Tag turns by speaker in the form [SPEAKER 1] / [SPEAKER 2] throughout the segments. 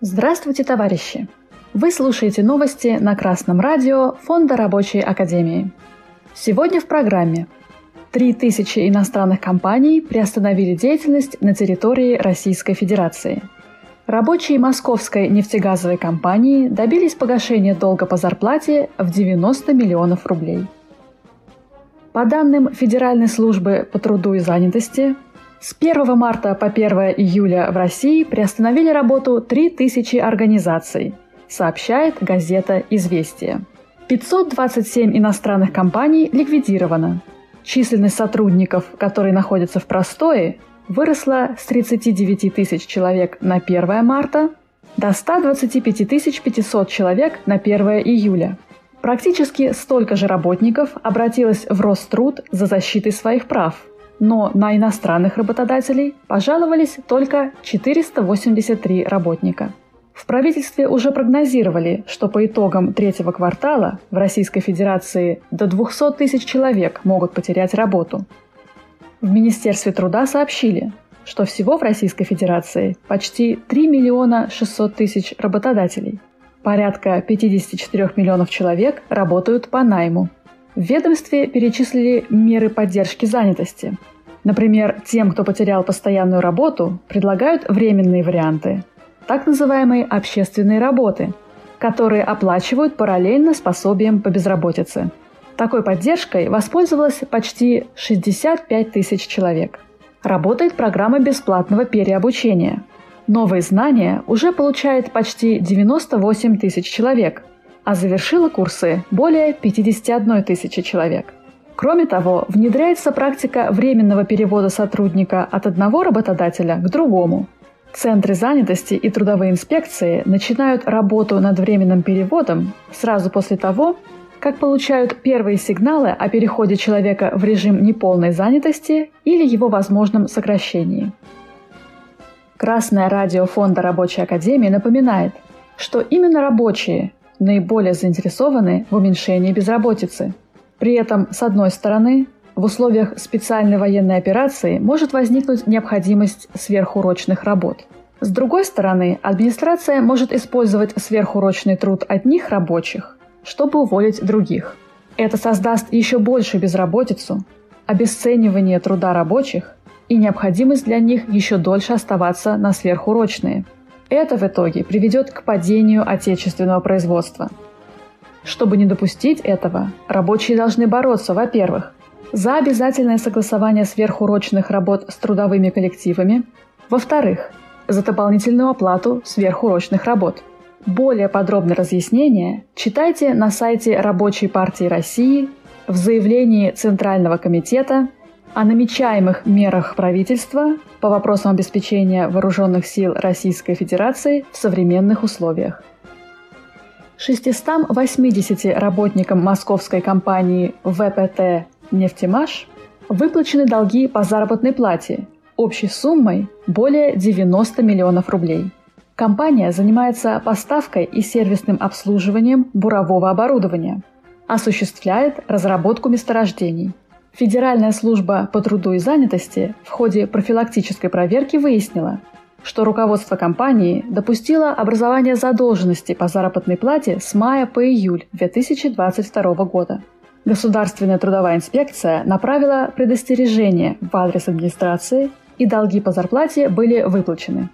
[SPEAKER 1] Здравствуйте, товарищи! Вы слушаете новости на Красном радио Фонда Рабочей Академии. Сегодня в программе 3000 иностранных компаний приостановили деятельность на территории Российской Федерации. Рабочие московской нефтегазовой компании добились погашения долга по зарплате в 90 миллионов рублей. По данным Федеральной службы по труду и занятости, с 1 марта по 1 июля в России приостановили работу 3000 организаций, сообщает газета «Известия». 527 иностранных компаний ликвидировано, Численность сотрудников, которые находятся в простое, выросла с 39 тысяч человек на 1 марта до 125 500 человек на 1 июля. Практически столько же работников обратилось в Роструд за защитой своих прав, но на иностранных работодателей пожаловались только 483 работника – в правительстве уже прогнозировали, что по итогам третьего квартала в Российской Федерации до 200 тысяч человек могут потерять работу. В Министерстве труда сообщили, что всего в Российской Федерации почти 3 миллиона 600 тысяч работодателей. Порядка 54 миллионов человек работают по найму. В ведомстве перечислили меры поддержки занятости. Например, тем, кто потерял постоянную работу, предлагают временные варианты, так называемые общественные работы, которые оплачивают параллельно с пособием по безработице. Такой поддержкой воспользовалось почти 65 тысяч человек. Работает программа бесплатного переобучения. Новые знания уже получает почти 98 тысяч человек, а завершила курсы более 51 тысячи человек. Кроме того, внедряется практика временного перевода сотрудника от одного работодателя к другому – Центры занятости и трудовые инспекции начинают работу над временным переводом сразу после того, как получают первые сигналы о переходе человека в режим неполной занятости или его возможном сокращении. Красное радио Фонда Рабочей Академии напоминает, что именно рабочие наиболее заинтересованы в уменьшении безработицы. При этом, с одной стороны, в условиях специальной военной операции может возникнуть необходимость сверхурочных работ. С другой стороны, администрация может использовать сверхурочный труд одних рабочих, чтобы уволить других. Это создаст еще большую безработицу, обесценивание труда рабочих и необходимость для них еще дольше оставаться на сверхурочные. Это в итоге приведет к падению отечественного производства. Чтобы не допустить этого, рабочие должны бороться, во-первых, за обязательное согласование сверхурочных работ с трудовыми коллективами. Во-вторых, за дополнительную оплату сверхурочных работ. Более подробное разъяснение читайте на сайте Рабочей партии России в заявлении Центрального комитета о намечаемых мерах правительства по вопросам обеспечения вооруженных сил Российской Федерации в современных условиях. 680 работникам московской компании ВПТ «Нефтемаш» выплачены долги по заработной плате общей суммой более 90 миллионов рублей. Компания занимается поставкой и сервисным обслуживанием бурового оборудования, осуществляет разработку месторождений. Федеральная служба по труду и занятости в ходе профилактической проверки выяснила, что руководство компании допустило образование задолженности по заработной плате с мая по июль 2022 года – Государственная трудовая инспекция направила предостережение в адрес администрации, и долги по зарплате были выплачены.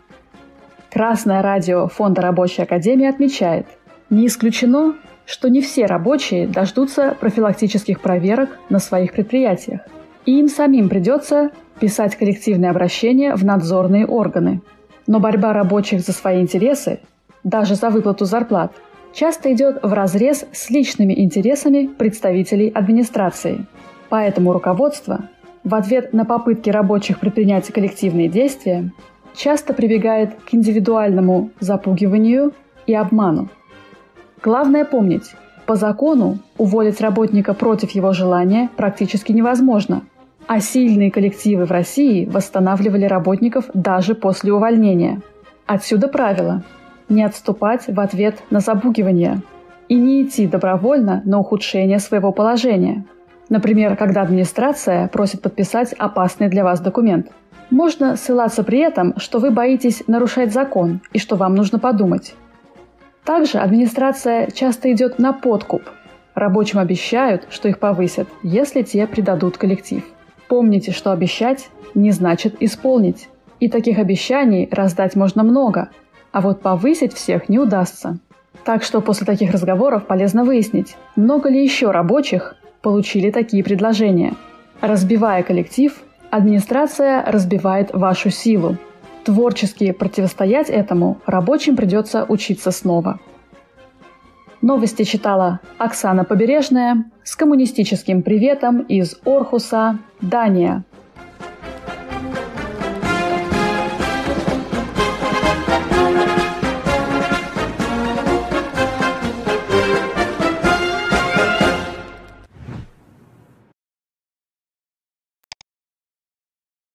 [SPEAKER 1] Красное радио Фонда Рабочей Академии отмечает, не исключено, что не все рабочие дождутся профилактических проверок на своих предприятиях, и им самим придется писать коллективные обращения в надзорные органы. Но борьба рабочих за свои интересы, даже за выплату зарплат – часто идет в разрез с личными интересами представителей администрации. Поэтому руководство в ответ на попытки рабочих предпринять коллективные действия часто прибегает к индивидуальному запугиванию и обману. Главное помнить, по закону уволить работника против его желания практически невозможно, а сильные коллективы в России восстанавливали работников даже после увольнения – Отсюда правило – не отступать в ответ на запугивание и не идти добровольно на ухудшение своего положения. Например, когда администрация просит подписать опасный для вас документ. Можно ссылаться при этом, что вы боитесь нарушать закон и что вам нужно подумать. Также администрация часто идет на подкуп. Рабочим обещают, что их повысят, если те предадут коллектив. Помните, что обещать не значит исполнить. И таких обещаний раздать можно много, а вот повысить всех не удастся. Так что после таких разговоров полезно выяснить, много ли еще рабочих получили такие предложения. Разбивая коллектив, администрация разбивает вашу силу. Творчески противостоять этому рабочим придется учиться снова. Новости читала Оксана Побережная с коммунистическим приветом из Орхуса, Дания.